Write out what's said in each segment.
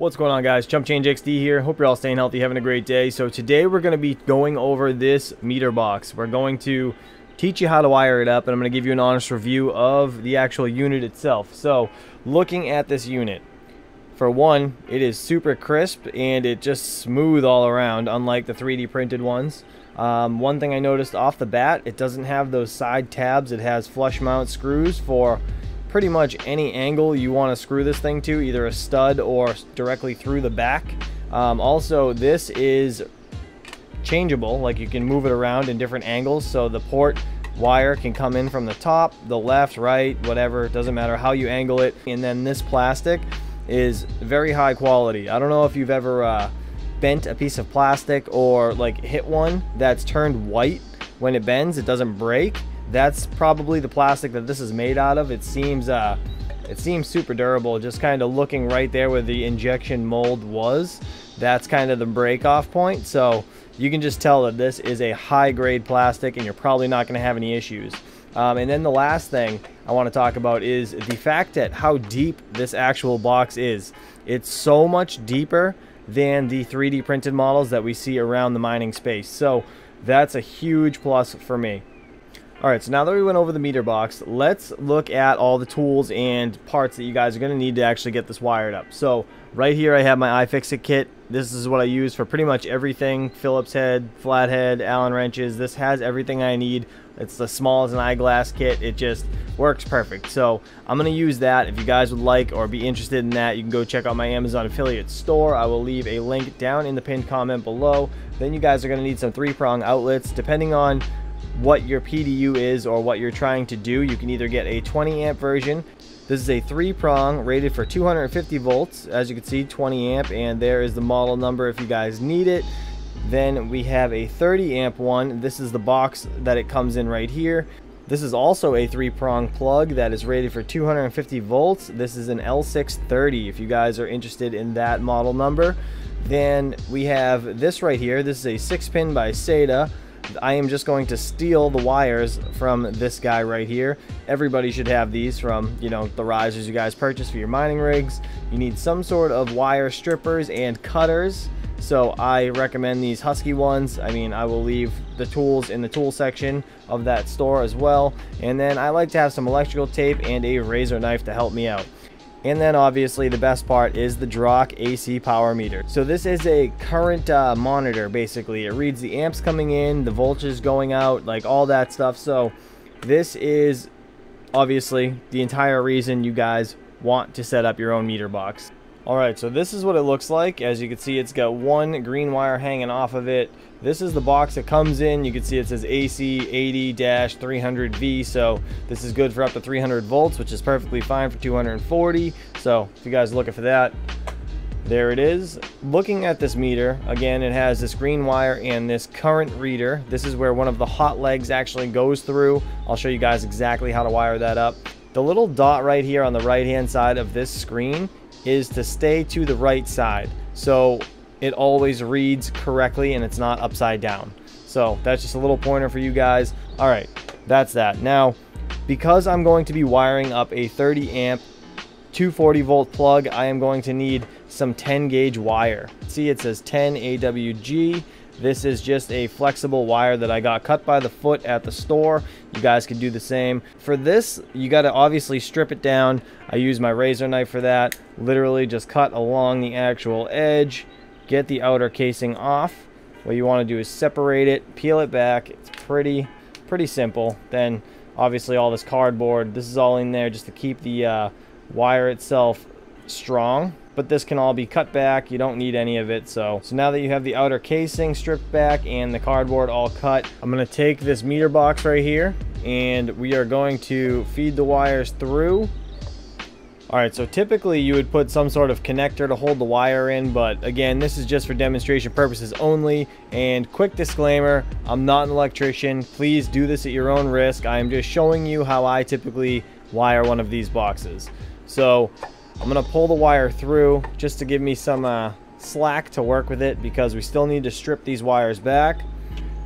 What's going on guys? Chump Change XD here. Hope you're all staying healthy, having a great day. So today we're going to be going over this meter box. We're going to teach you how to wire it up and I'm going to give you an honest review of the actual unit itself. So looking at this unit, for one, it is super crisp and it just smooth all around unlike the 3D printed ones. Um, one thing I noticed off the bat, it doesn't have those side tabs. It has flush mount screws for pretty much any angle you want to screw this thing to, either a stud or directly through the back. Um, also, this is changeable, like you can move it around in different angles, so the port wire can come in from the top, the left, right, whatever, doesn't matter how you angle it. And then this plastic is very high quality. I don't know if you've ever uh, bent a piece of plastic or like hit one that's turned white when it bends, it doesn't break that's probably the plastic that this is made out of. It seems uh, it seems super durable. Just kind of looking right there where the injection mold was. That's kind of the break off point. So you can just tell that this is a high grade plastic and you're probably not going to have any issues. Um, and then the last thing I want to talk about is the fact that how deep this actual box is. It's so much deeper than the 3D printed models that we see around the mining space. So that's a huge plus for me. Alright, so now that we went over the meter box, let's look at all the tools and parts that you guys are going to need to actually get this wired up. So, right here I have my iFixit kit. This is what I use for pretty much everything. Phillips head, flathead, Allen wrenches. This has everything I need. It's the small as an eyeglass kit. It just works perfect. So, I'm going to use that. If you guys would like or be interested in that, you can go check out my Amazon affiliate store. I will leave a link down in the pinned comment below. Then you guys are going to need some three-prong outlets. Depending on what your PDU is or what you're trying to do. You can either get a 20 amp version. This is a three prong rated for 250 volts. As you can see, 20 amp, and there is the model number if you guys need it. Then we have a 30 amp one. This is the box that it comes in right here. This is also a three prong plug that is rated for 250 volts. This is an L630 if you guys are interested in that model number. Then we have this right here. This is a six pin by SATA. I am just going to steal the wires from this guy right here. Everybody should have these from, you know, the risers you guys purchase for your mining rigs. You need some sort of wire strippers and cutters. So I recommend these Husky ones. I mean, I will leave the tools in the tool section of that store as well. And then I like to have some electrical tape and a razor knife to help me out. And then obviously the best part is the DROK AC power meter. So this is a current uh, monitor basically. It reads the amps coming in, the voltage going out, like all that stuff. So this is obviously the entire reason you guys want to set up your own meter box. Alright, so this is what it looks like. As you can see, it's got one green wire hanging off of it. This is the box that comes in. You can see it says AC 80-300V, so this is good for up to 300 volts, which is perfectly fine for 240. So if you guys are looking for that, there it is. Looking at this meter, again, it has this green wire and this current reader. This is where one of the hot legs actually goes through. I'll show you guys exactly how to wire that up. The little dot right here on the right hand side of this screen is to stay to the right side. So it always reads correctly and it's not upside down. So that's just a little pointer for you guys. All right, that's that. Now, because I'm going to be wiring up a 30 amp 240 volt plug, I am going to need some 10 gauge wire. See, it says 10 AWG. This is just a flexible wire that I got cut by the foot at the store. You guys can do the same. For this, you got to obviously strip it down. I use my razor knife for that. Literally just cut along the actual edge, get the outer casing off. What you want to do is separate it, peel it back. It's pretty, pretty simple. Then obviously all this cardboard, this is all in there just to keep the uh, wire itself strong but this can all be cut back you don't need any of it so so now that you have the outer casing stripped back and the cardboard all cut i'm going to take this meter box right here and we are going to feed the wires through Alright, so typically you would put some sort of connector to hold the wire in, but again, this is just for demonstration purposes only. And quick disclaimer, I'm not an electrician. Please do this at your own risk. I am just showing you how I typically wire one of these boxes. So I'm going to pull the wire through just to give me some uh, slack to work with it because we still need to strip these wires back.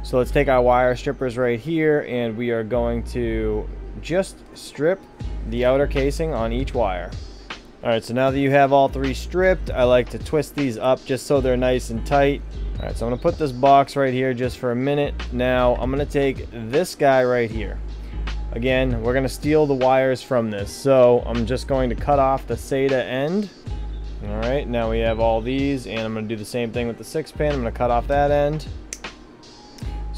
So let's take our wire strippers right here and we are going to just strip the outer casing on each wire. All right, so now that you have all three stripped, I like to twist these up just so they're nice and tight. All right, so I'm gonna put this box right here just for a minute. Now I'm gonna take this guy right here. Again, we're gonna steal the wires from this. So I'm just going to cut off the SATA end. All right, now we have all these and I'm gonna do the same thing with the six pin. I'm gonna cut off that end.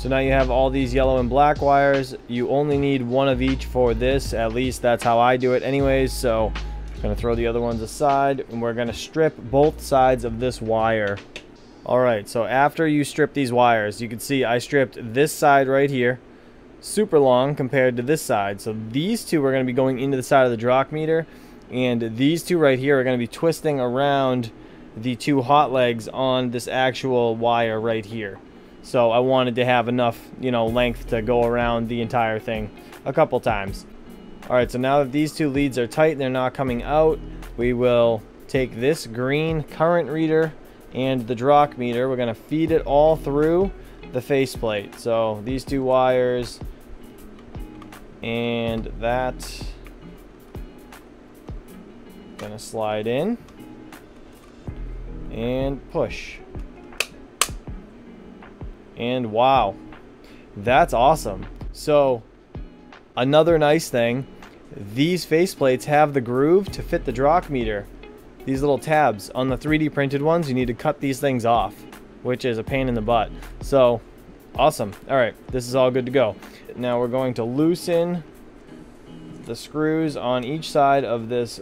So now you have all these yellow and black wires. You only need one of each for this. At least that's how I do it anyways. So I'm gonna throw the other ones aside and we're gonna strip both sides of this wire. All right, so after you strip these wires, you can see I stripped this side right here, super long compared to this side. So these two are gonna be going into the side of the DROK meter and these two right here are gonna be twisting around the two hot legs on this actual wire right here. So I wanted to have enough, you know, length to go around the entire thing a couple times. Alright, so now that these two leads are tight and they're not coming out, we will take this green current reader and the DROK meter. We're going to feed it all through the faceplate. So these two wires and that to slide in and push. And wow, that's awesome. So another nice thing these faceplates have the groove to fit the DROK meter. These little tabs. On the 3D printed ones, you need to cut these things off, which is a pain in the butt. So, awesome. All right, this is all good to go. Now we're going to loosen the screws on each side of this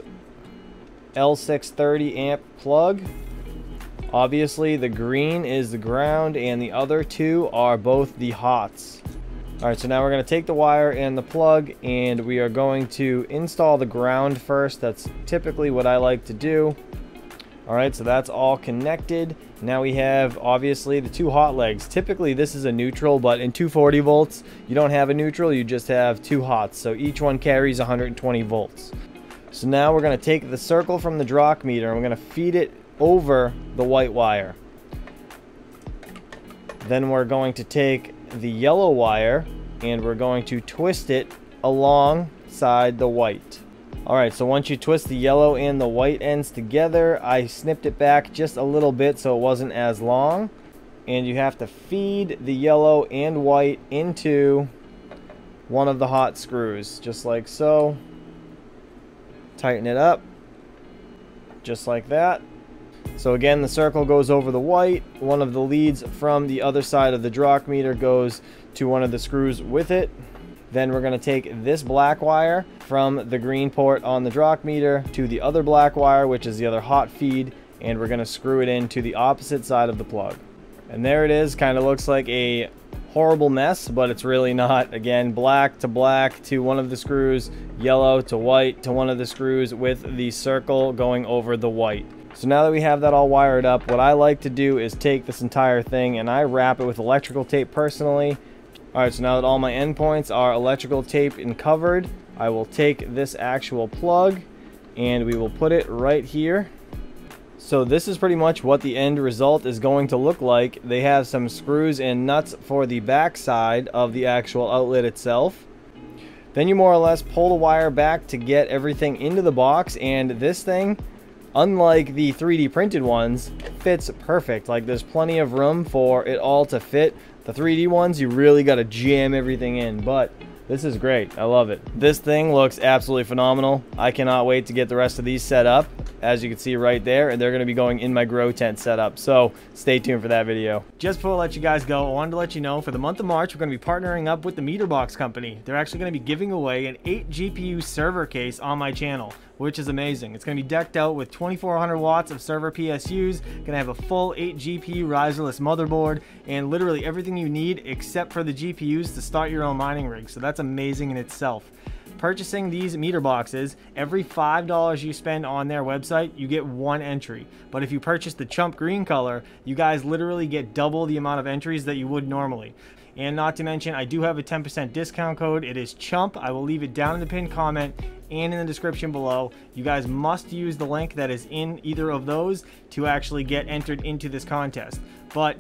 L630 amp plug. Obviously, the green is the ground and the other two are both the hots. Alright, so now we're going to take the wire and the plug and we are going to install the ground first. That's typically what I like to do. Alright, so that's all connected. Now we have, obviously, the two hot legs. Typically, this is a neutral, but in 240 volts, you don't have a neutral, you just have two hots. So each one carries 120 volts. So now we're going to take the circle from the DROK meter and we're going to feed it over the white wire. Then we're going to take the yellow wire and we're going to twist it alongside the white. Alright, so once you twist the yellow and the white ends together, I snipped it back just a little bit so it wasn't as long. And you have to feed the yellow and white into one of the hot screws, just like so. Tighten it up, just like that. So again, the circle goes over the white. One of the leads from the other side of the DROK meter goes to one of the screws with it. Then we're going to take this black wire from the green port on the DROK meter to the other black wire, which is the other hot feed, and we're going to screw it into the opposite side of the plug. And there it is, kind of looks like a horrible mess, but it's really not. Again, black to black to one of the screws, yellow to white to one of the screws with the circle going over the white. So now that we have that all wired up, what I like to do is take this entire thing and I wrap it with electrical tape personally. Alright, so now that all my endpoints are electrical tape and covered, I will take this actual plug and we will put it right here. So this is pretty much what the end result is going to look like. They have some screws and nuts for the back side of the actual outlet itself. Then you more or less pull the wire back to get everything into the box and this thing unlike the 3D printed ones, fits perfect. Like there's plenty of room for it all to fit. The 3D ones, you really got to jam everything in, but this is great. I love it. This thing looks absolutely phenomenal. I cannot wait to get the rest of these set up as you can see right there, and they're going to be going in my grow tent setup. So stay tuned for that video. Just before I let you guys go, I wanted to let you know for the month of March, we're to be partnering up with the MeterBox company. They're actually going to be giving away an 8 GPU server case on my channel which is amazing. It's going to be decked out with 2400 watts of server PSUs, going to have a full 8 GPU riserless motherboard, and literally everything you need except for the GPUs to start your own mining rig. So that's amazing in itself purchasing these meter boxes, every $5 you spend on their website, you get one entry. But if you purchase the chump green color, you guys literally get double the amount of entries that you would normally. And not to mention, I do have a 10% discount code. It is CHUMP. I will leave it down in the pinned comment and in the description below. You guys must use the link that is in either of those to actually get entered into this contest. But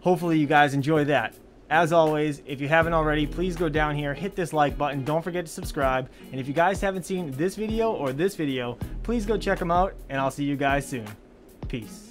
hopefully you guys enjoy that. As always, if you haven't already, please go down here, hit this like button. Don't forget to subscribe. And if you guys haven't seen this video or this video, please go check them out, and I'll see you guys soon. Peace.